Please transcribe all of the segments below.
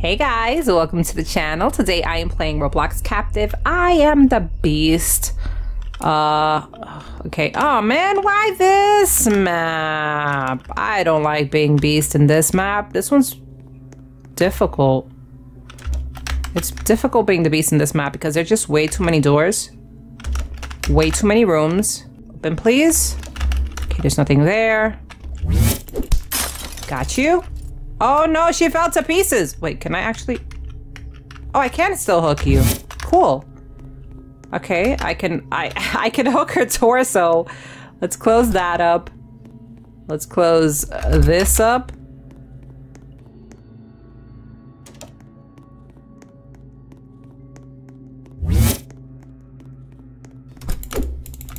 Hey guys, welcome to the channel. Today I am playing Roblox Captive. I am the beast. Uh, okay. Oh man, why this map? I don't like being beast in this map. This one's difficult. It's difficult being the beast in this map because there's just way too many doors. Way too many rooms. Open please. Okay, there's nothing there. Got you. Oh no, she fell to pieces. Wait, can I actually? Oh, I can still hook you. Cool. Okay, I can I I can hook her torso. Let's close that up. Let's close uh, this up.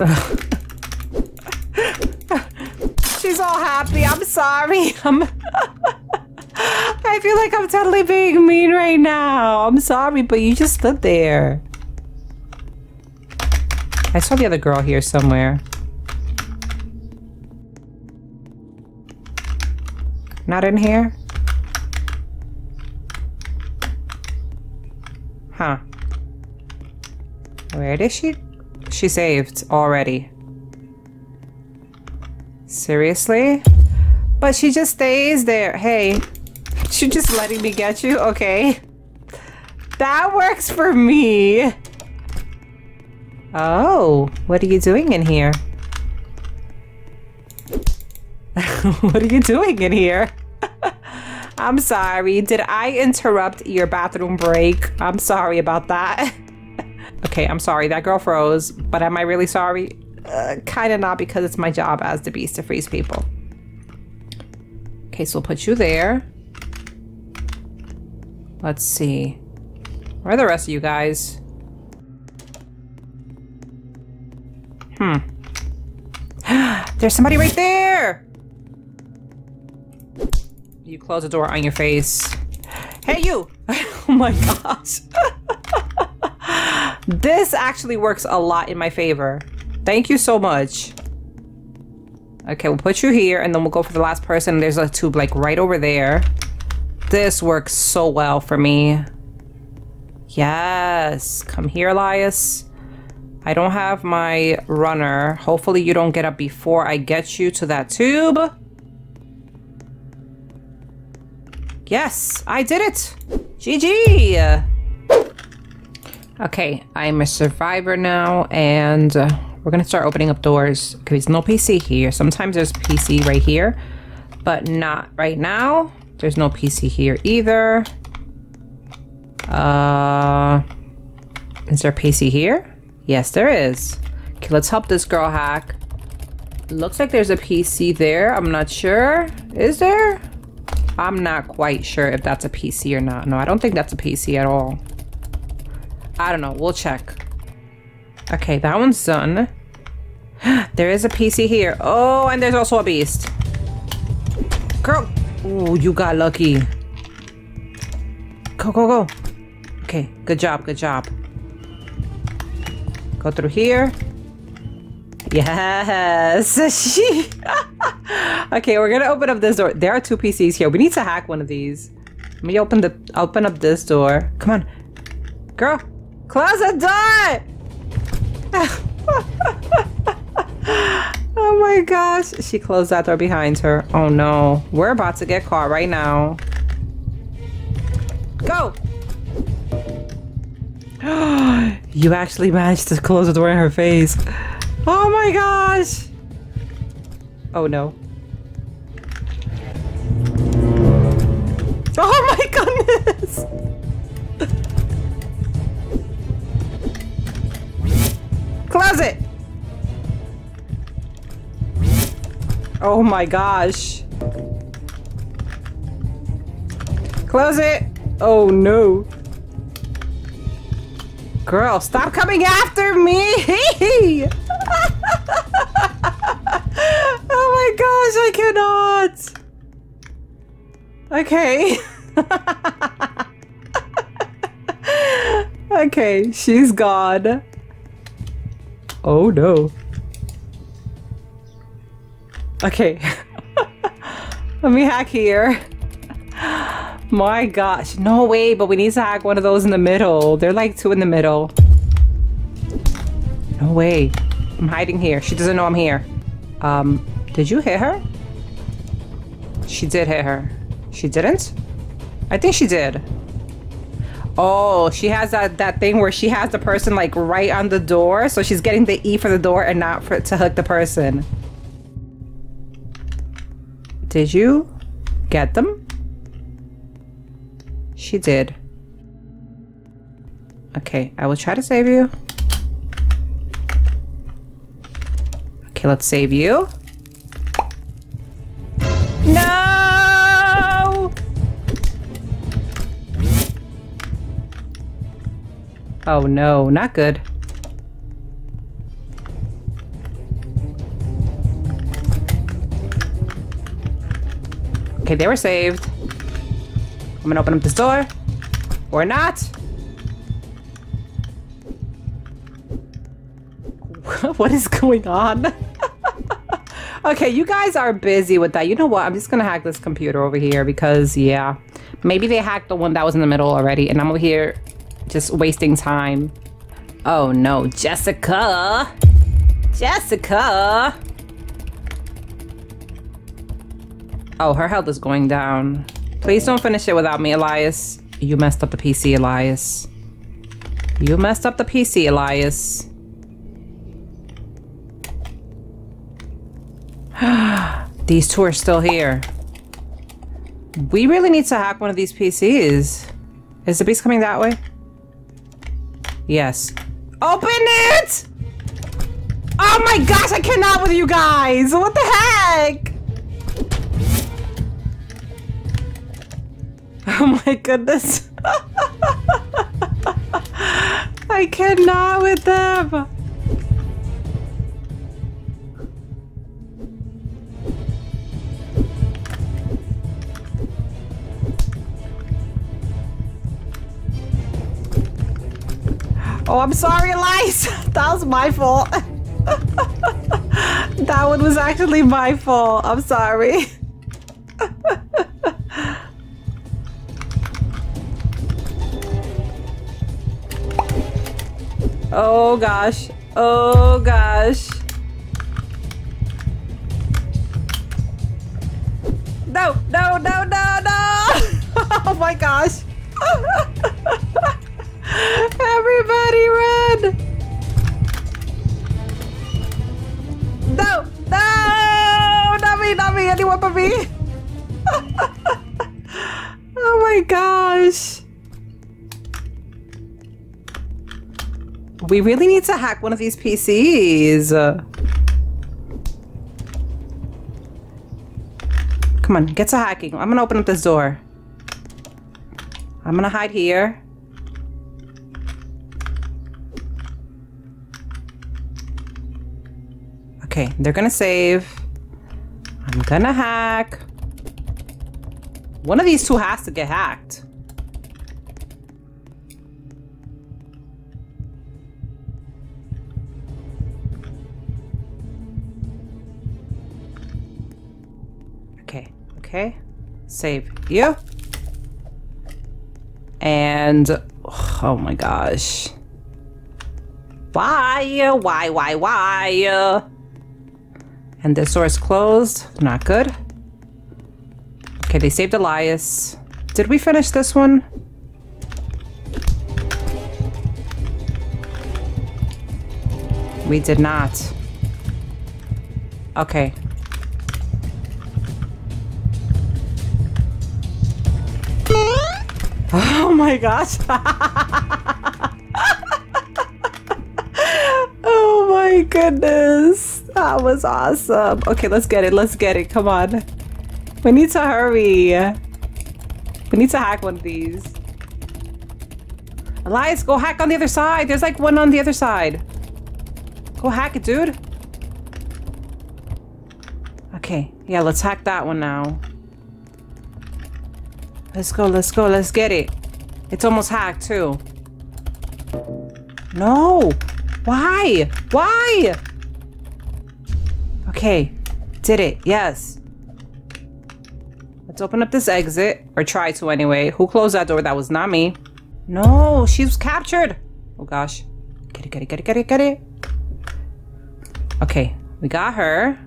She's all happy. I'm sorry. I'm I feel like I'm totally being mean right now. I'm sorry, but you just stood there. I saw the other girl here somewhere. Not in here? Huh. Where is she? She saved already. Seriously? But she just stays there. Hey, she just letting me get you? Okay. That works for me. Oh, what are you doing in here? what are you doing in here? I'm sorry. Did I interrupt your bathroom break? I'm sorry about that. okay, I'm sorry. That girl froze. But am I really sorry? Uh, kind of not because it's my job as the beast to freeze people. Okay, so we'll put you there. Let's see. Where are the rest of you guys? Hmm. There's somebody right there! You close the door on your face. Hey, you! oh my gosh. this actually works a lot in my favor. Thank you so much. Okay, we'll put you here and then we'll go for the last person. There's a tube like right over there. This works so well for me. Yes. Come here, Elias. I don't have my runner. Hopefully you don't get up before I get you to that tube. Yes, I did it. GG. Okay, I'm a survivor now and uh, we're gonna start opening up doors. There's no PC here. Sometimes there's PC right here, but not right now. There's no PC here either. Uh, is there a PC here? Yes, there is. Okay, let's help this girl hack. Looks like there's a PC there. I'm not sure. Is there? I'm not quite sure if that's a PC or not. No, I don't think that's a PC at all. I don't know. We'll check. Okay, that one's done. there is a PC here. Oh, and there's also a beast. Girl. Oh, you got lucky. Go, go, go. Okay, good job, good job. Go through here. Yes. okay, we're gonna open up this door. There are two PCs here. We need to hack one of these. Let me open the open up this door. Come on. Girl, close the door! oh my gosh. She closed that door behind her. Oh no. We're about to get caught right now. Go! you actually managed to close the door in her face. Oh my gosh! Oh no. Oh my goodness! Close it! Oh my gosh. Close it! Oh no. Girl, stop coming after me! oh my gosh, I cannot! Okay. okay, she's gone. Oh no. Okay. Let me hack here. My gosh. No way, but we need to hack one of those in the middle. They're like two in the middle. No way. I'm hiding here. She doesn't know I'm here. Um, did you hit her? She did hit her. She didn't? I think she did. Oh, she has that, that thing where she has the person like right on the door. So she's getting the E for the door and not for to hook the person. Did you get them? She did. Okay, I will try to save you. Okay, let's save you. No! Oh no, not good. Okay, they were saved. I'm gonna open up this door. Or not. what is going on? okay, you guys are busy with that. You know what? I'm just gonna hack this computer over here because, yeah. Maybe they hacked the one that was in the middle already and I'm over here just wasting time. Oh no, Jessica! Jessica! Oh, her health is going down. Please don't finish it without me, Elias. You messed up the PC, Elias. You messed up the PC, Elias. these two are still here. We really need to hack one of these PCs. Is the beast coming that way? Yes. Open it! Oh my gosh, I cannot with you guys! What the heck? Oh my goodness. I cannot with them. Oh, I'm sorry, Elias. That was my fault. that one was actually my fault. I'm sorry. Oh gosh. Oh gosh. No, no, no, no, no! oh my gosh. Everybody run! No! No! Not me, not me, anyone but me! oh my gosh. We really need to hack one of these PCs. Come on, get to hacking. I'm gonna open up this door. I'm gonna hide here. Okay, they're gonna save. I'm gonna hack. One of these two has to get hacked. Okay. Save you. And oh my gosh. Why? Why, why, why? And this door is closed. Not good. Okay, they saved Elias. Did we finish this one? We did not. Okay, Oh my gosh. oh my goodness. That was awesome. Okay, let's get it. Let's get it. Come on. We need to hurry. We need to hack one of these. Elias, go hack on the other side. There's like one on the other side. Go hack it, dude. Okay. Yeah, let's hack that one now. Let's go, let's go, let's get it. It's almost hacked, too. No! Why? Why? Okay. Did it. Yes. Let's open up this exit, or try to anyway. Who closed that door? That was not me. No, she's captured. Oh gosh. Get it, get it, get it, get it, get it. Okay, we got her.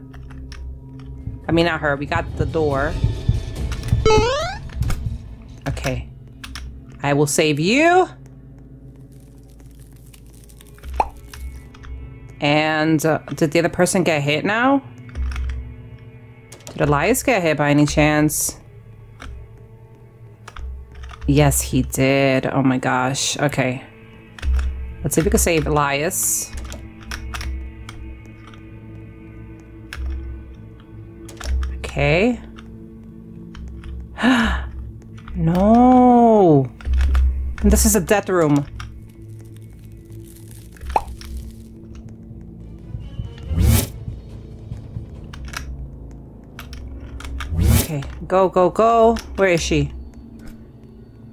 I mean, not her. We got the door. Okay. I will save you. And uh, did the other person get hit now? Did Elias get hit by any chance? Yes, he did. Oh my gosh. Okay. Let's see if we can save Elias. Okay. No. This is a death room. Okay, go, go, go. Where is she?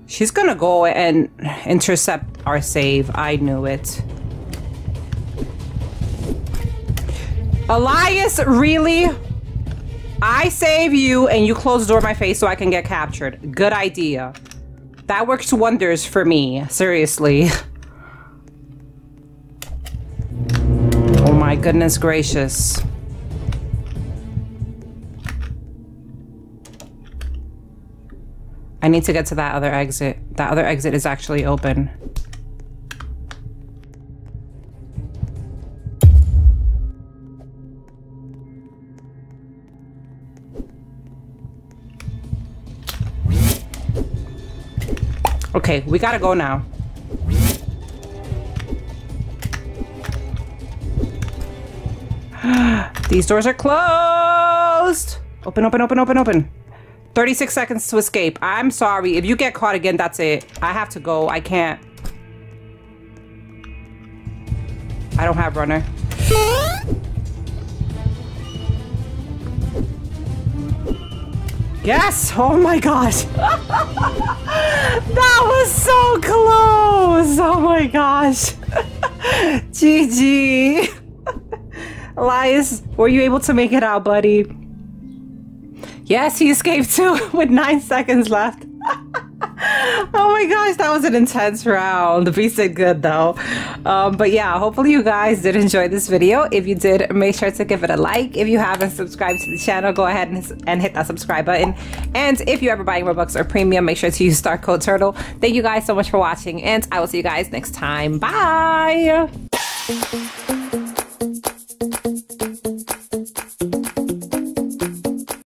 She's gonna go and intercept our save. I knew it. Elias, really? I save you and you close the door in my face so I can get captured. Good idea. That works wonders for me. Seriously. oh my goodness gracious. I need to get to that other exit. That other exit is actually open. Okay, we gotta go now. These doors are closed! Open, open, open, open, open. 36 seconds to escape. I'm sorry. If you get caught again, that's it. I have to go. I can't. I don't have runner. Yes! Oh my gosh! that was so close! Oh my gosh! GG! Elias, were you able to make it out, buddy? Yes, he escaped too with nine seconds left. My gosh, that was an intense round. Beast did good though. Um, but yeah, hopefully you guys did enjoy this video. If you did, make sure to give it a like. If you haven't subscribed to the channel, go ahead and, and hit that subscribe button. And if you're ever buying Robux or Premium, make sure to use Star Code Turtle. Thank you guys so much for watching, and I will see you guys next time. Bye!